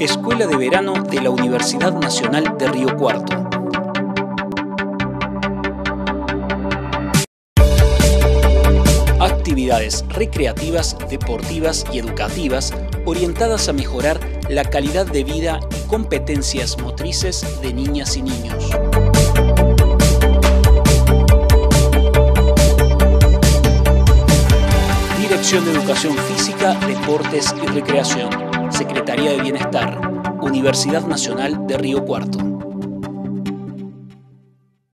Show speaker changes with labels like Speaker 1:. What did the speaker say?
Speaker 1: Escuela de Verano de la Universidad Nacional de Río Cuarto. Actividades recreativas, deportivas y educativas orientadas a mejorar la calidad de vida y competencias motrices de niñas y niños. Dirección de Educación Física, Deportes y Recreación. Secretaría de Bienestar. Universidad Nacional de Río Cuarto.